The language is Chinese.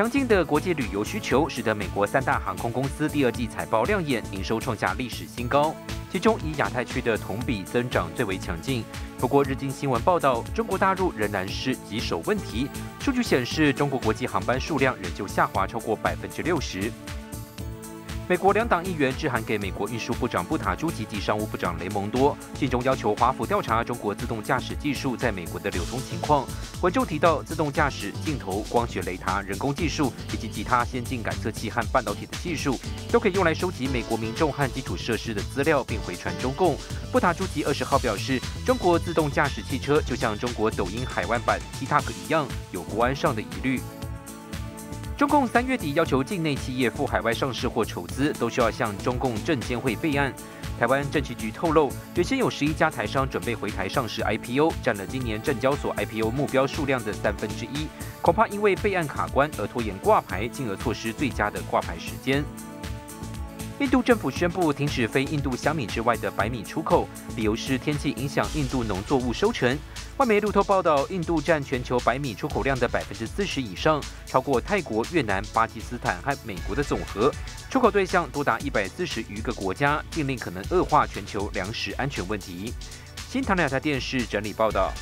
强劲的国际旅游需求，使得美国三大航空公司第二季财报亮眼，营收创下历史新高。其中以亚太区的同比增长最为强劲。不过，日经新闻报道，中国大陆仍然是棘手问题。数据显示，中国国际航班数量仍旧下滑超过百分之六十。美国两党议员致函给美国运输部长布塔朱及及商务部长雷蒙多，信中要求华府调查中国自动驾驶技术在美国的流通情况。文中提到，自动驾驶、镜头、光学雷达、人工技术以及其他先进感测器和半导体的技术，都可以用来收集美国民众和基础设施的资料，并回传中共。布塔朱及二十号表示，中国自动驾驶汽车就像中国抖音海外版 TikTok 一样，有国安上的疑虑。中共三月底要求境内企业赴海外上市或筹资，都需要向中共证监会备案。台湾证券局透露，原先有十一家台商准备回台上市 IPO，占了今年证交所 IPO 目标数量的三分之一，恐怕因为备案卡关而拖延挂牌，进而错失最佳的挂牌时间。印度政府宣布停止非印度香米之外的白米出口，理由是天气影响印度农作物收成。外媒路透报道，印度占全球白米出口量的百分之四十以上，超过泰国、越南、巴基斯坦和美国的总和。出口对象多达一百四十余个国家，禁令可能恶化全球粮食安全问题。新唐人亚太电视整理报道。